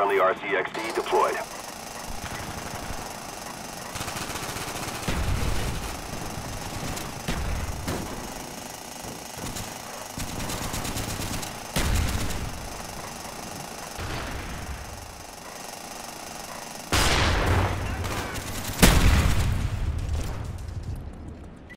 Friendly RCXD deployed.